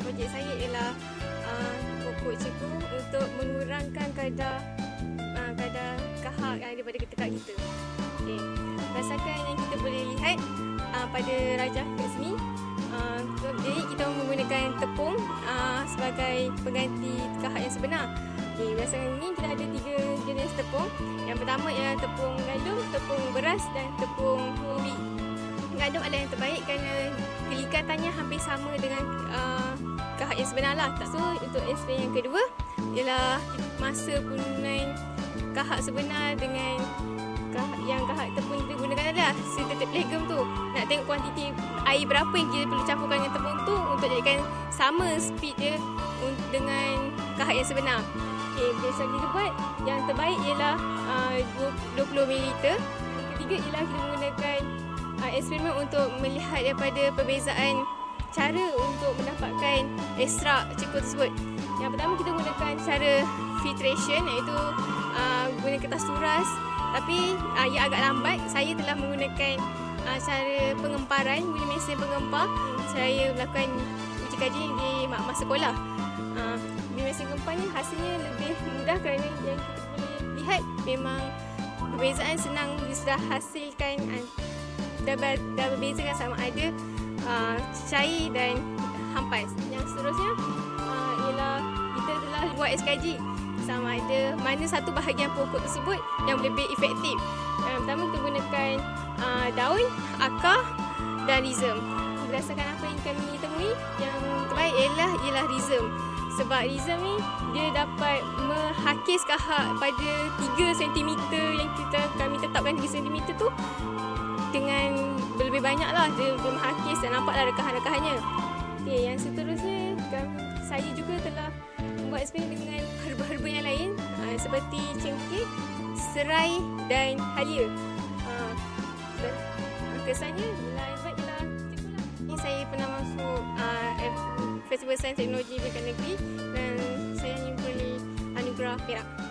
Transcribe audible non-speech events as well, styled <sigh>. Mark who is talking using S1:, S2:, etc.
S1: Projek saya ialah uh, pokok ciku untuk mengurangkan kadar uh, kadar kahak yang ada pada ketekak kita. Okay. Berdasarkan yang kita boleh lihat uh, pada rajah kat sini, uh, jadi kita menggunakan tepung uh, sebagai pengganti kahak yang sebenar. Okay, berdasarkan ini kita ada tiga jenis tepung. Yang pertama ialah tepung gandum, tepung beras dan tepung ubi. Gandum adalah yang terbaik kerana kelikatannya hampir sama dengan uh, kahak yang sebenar lah. So untuk eksperimen yang kedua ialah masa penggunaan kahak sebenar dengan kahak, yang kahak tepung kita gunakan adalah setetep legum tu. Nak tengok kuantiti air berapa yang kita perlu campurkan dengan tepung tu untuk jadikan sama speed dia dengan kahak yang sebenar. Okay, biasa kita buat yang terbaik ialah uh, 20 ml. Yang ketiga ialah kita menggunakan eksperimen untuk melihat daripada perbezaan cara untuk mendapatkan ekstrak cikur tersebut. Yang pertama kita gunakan cara filtration iaitu uh, guna kertas turas tapi uh, ia agak lambat. Saya telah menggunakan uh, cara pengemparan guna mesin pengempar. Saya melakukan uji kaji di masa sekolah. Uh, di mesin pengempar ni hasilnya lebih mudah kerana yang kita boleh lihat memang perbezaan senang sudah hasilkan dah, dah berbezakan sama ada uh, cair dan hampas. Yang seterusnya uh, ialah kita telah buat SKG sama ada mana satu bahagian pokok tersebut yang lebih efektif. Yang pertama kita gunakan uh, daun, akar dan rhizom. Berdasarkan apa yang kami temui, yang terbaik ialah ialah rhizom. Sebab rhizom ni dia dapat menghakis kahak pada 3 cm yang kita kami tetapkan 3 cm tu lebih banyak lah dia, dia dan nampaklah rekahan-rekahannya. Okay, yang seterusnya kami, saya juga telah membuat eksperimen dengan <laughs> herba-herba yang lain uh, seperti cengkeh, serai dan halia. Uh, uh, kesannya lain baik ialah cukup Ini saya pernah masuk uh, Festival Sains Teknologi Dekat Negeri dan saya nyumpuli Anugerah Perak.